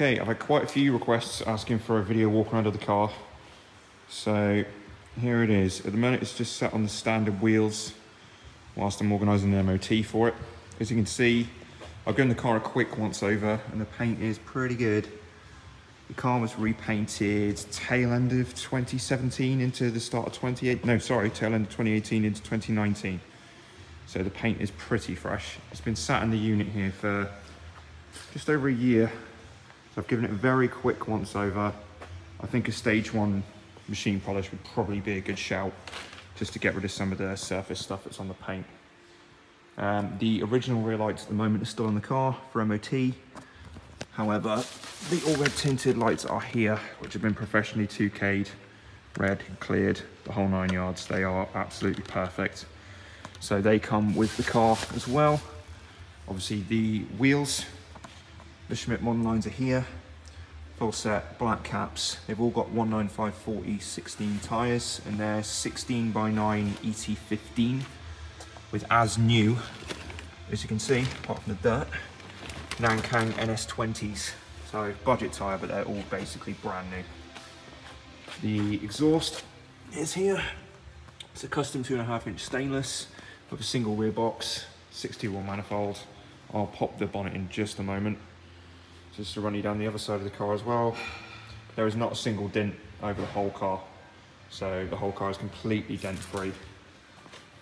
Okay, I've had quite a few requests asking for a video walk around of the car. So here it is. At the moment it's just sat on the standard wheels whilst I'm organising the MOT for it. As you can see, I've given the car a quick once over and the paint is pretty good. The car was repainted tail end of 2017 into the start of 28, no sorry, tail end of 2018 into 2019. So the paint is pretty fresh. It's been sat in the unit here for just over a year. I've given it a very quick once over. I think a stage one machine polish would probably be a good shout just to get rid of some of the surface stuff that's on the paint. Um, the original rear lights at the moment are still on the car for MOT. However, the all red tinted lights are here, which have been professionally 2K'd, red, cleared, the whole nine yards. They are absolutely perfect. So they come with the car as well. Obviously the wheels, the Schmidt modern lines are here. Full set, black caps. They've all got 19540 16 tyres and they're 16 by 9 ET15 with as new, as you can see, apart from the dirt, Nankang NS20s. So budget tyre, but they're all basically brand new. The exhaust is here. It's a custom two and a half inch stainless with a single rear box, 61 manifold. I'll pop the bonnet in just a moment. Just to run you down the other side of the car as well. There is not a single dent over the whole car. So the whole car is completely dent free.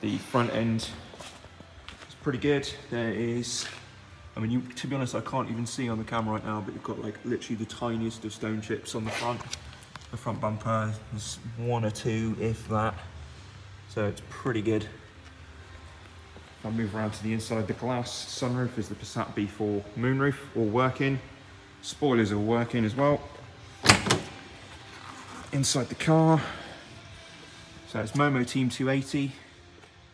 The front end is pretty good. There is, I mean, you, to be honest, I can't even see on the camera right now, but you've got like literally the tiniest of stone chips on the front. The front bumper is one or two, if that. So it's pretty good. If I move around to the inside, the glass sunroof is the Passat B4 moonroof, all working. Spoilers are working as well. Inside the car. So it's Momo Team 280.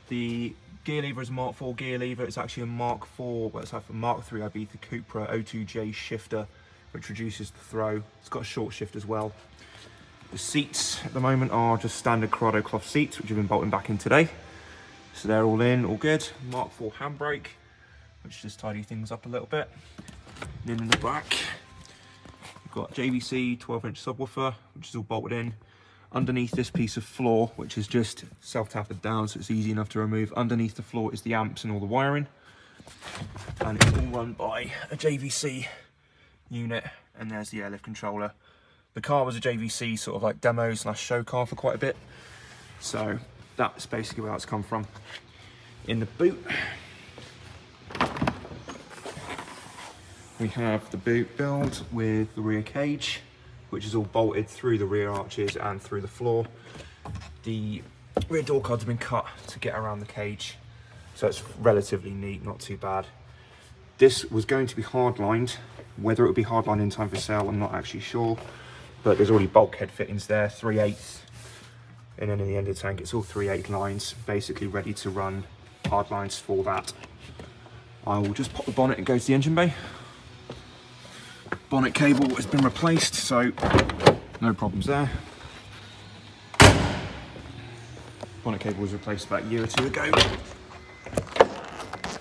The gear lever is a Mark 4 gear lever. It's actually a Mark 4, well, it's like a Mark 3 Ibiza Cupra O2J shifter, which reduces the throw. It's got a short shift as well. The seats at the moment are just standard Corrado cloth seats, which have been bolting back in today. So they're all in, all good. Mark 4 handbrake, which just tidy things up a little bit. And in the back, we've got JVC 12 inch subwoofer, which is all bolted in underneath this piece of floor, which is just self-tapered down, so it's easy enough to remove. Underneath the floor is the amps and all the wiring. And it's all run by a JVC unit, and there's the airlift controller. The car was a JVC sort of like demo slash show car for quite a bit. So that's basically where it's come from. In the boot, we have the boot build with the rear cage which is all bolted through the rear arches and through the floor. The rear door cards have been cut to get around the cage, so it's relatively neat, not too bad. This was going to be hard lined. Whether it would be hard lined in time for sale, I'm not actually sure, but there's already bulkhead fittings there, 3 8 and then in the end of the tank, it's all 3 8 lines, basically ready to run hard lines for that. I will just pop the bonnet and go to the engine bay bonnet cable has been replaced, so no problems there. Bonnet cable was replaced about a year or two ago.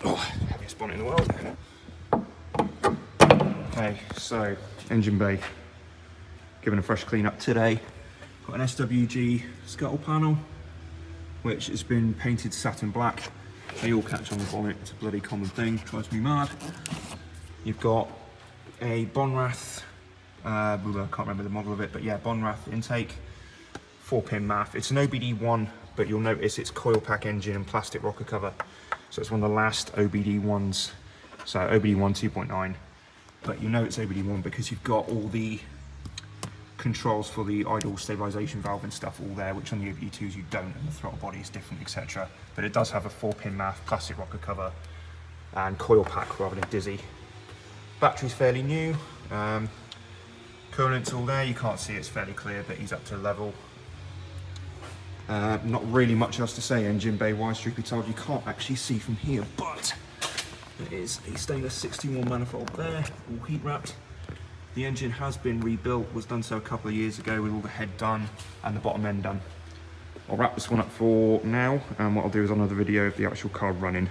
Oh, heaviest bonnet in the world. Okay, so engine bay, given a fresh clean up today. Got an SWG scuttle panel, which has been painted satin black. They all catch on the bonnet, it's a bloody common thing, drives me mad. You've got a Bonrath, uh, I can't remember the model of it, but yeah, Bonrath intake, four pin MAF. It's an OBD1, but you'll notice it's coil pack engine and plastic rocker cover. So it's one of the last OBD ones. So OBD1 2.9, but you know it's OBD1 because you've got all the controls for the idle stabilization valve and stuff all there, which on the OBD2s you don't, and the throttle body is different, etc. But it does have a four pin MAF, plastic rocker cover, and coil pack rather than Dizzy. Battery's fairly new. Um, coolant's all there. You can't see it's fairly clear, but he's up to level. Uh, not really much else to say engine bay wise, truth told, you can't actually see from here, but it is a stainless 61 manifold there, all heat wrapped. The engine has been rebuilt, was done so a couple of years ago with all the head done and the bottom end done. I'll wrap this one up for now, and what I'll do is another video of the actual car running.